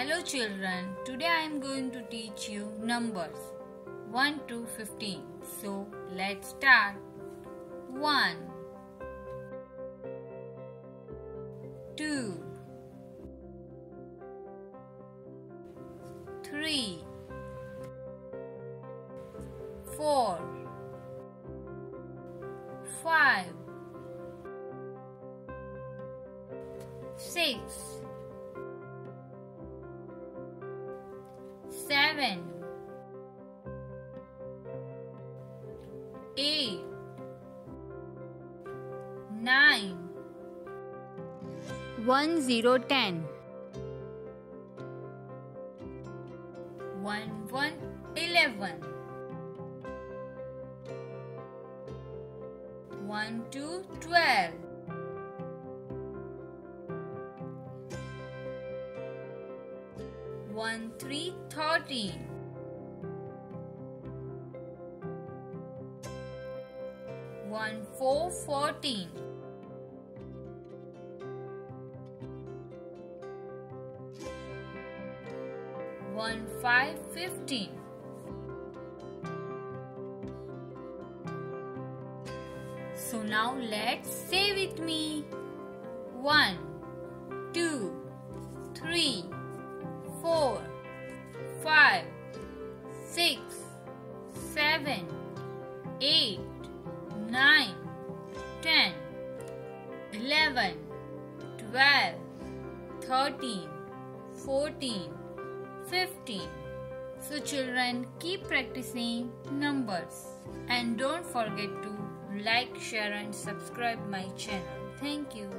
Hello children, today I am going to teach you numbers 1 to 15. So let's start. 1 2 3 4 5 6 seven, eight, nine, one zero ten, one one eleven, one two 1 3 13 1 4 14 1 5 15 So now let's say with me. 1 2 3 six, seven, eight, nine, ten, eleven, twelve, thirteen, fourteen, fifteen. So children keep practicing numbers and don't forget to like, share and subscribe my channel. Thank you.